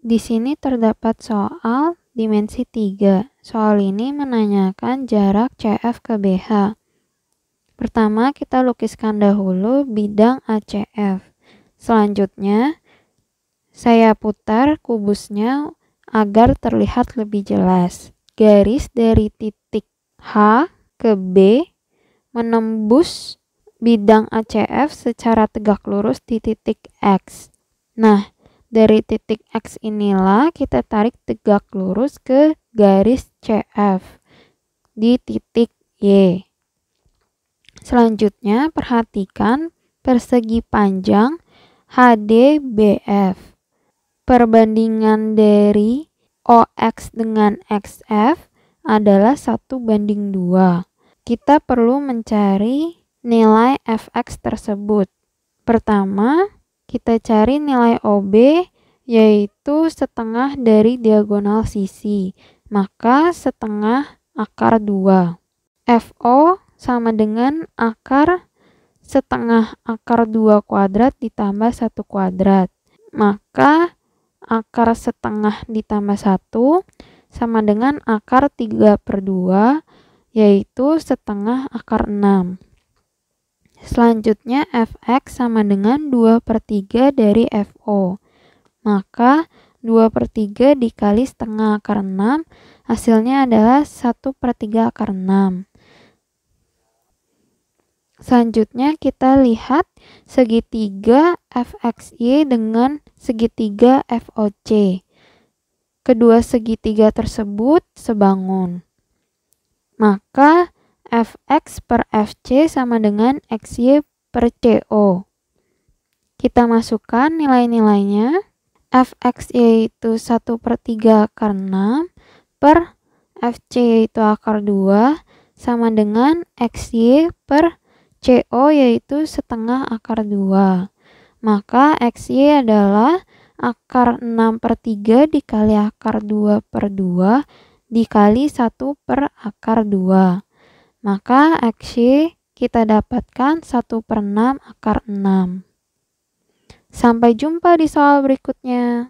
Di sini terdapat soal dimensi 3. Soal ini menanyakan jarak CF ke BH. Pertama, kita lukiskan dahulu bidang ACF. Selanjutnya, saya putar kubusnya agar terlihat lebih jelas. Garis dari titik H ke B menembus bidang ACF secara tegak lurus di titik X. Nah, dari titik X inilah kita tarik tegak lurus ke garis CF di titik Y. Selanjutnya, perhatikan persegi panjang HDBF. Perbandingan dari OX dengan XF adalah 1 banding 2. Kita perlu mencari nilai fx tersebut. Pertama, kita cari nilai OB yaitu setengah dari diagonal sisi. Maka setengah akar 2. FO sama dengan akar setengah akar 2 kuadrat ditambah 1 kuadrat. Maka akar setengah ditambah 1 sama dengan akar 3 per 2 yaitu setengah akar 6. Selanjutnya fx sama dengan 2 per 3 dari fo. Maka 2 per 3 dikali setengah akar 6 hasilnya adalah 1 per 3 akar 6. Selanjutnya kita lihat segitiga fxy dengan segitiga foc. Kedua segitiga tersebut sebangun. Maka Fx per Fc sama dengan Xy per CO. Kita masukkan nilai-nilainya. Fx yaitu 1 per 3 akar 6 per Fc yaitu akar 2 sama dengan Xy per CO yaitu setengah akar 2. Maka Xy adalah akar 6 per 3 dikali akar 2 per 2 dikali 1 per akar 2. Maka XY kita dapatkan 1 per 6 akar 6. Sampai jumpa di soal berikutnya.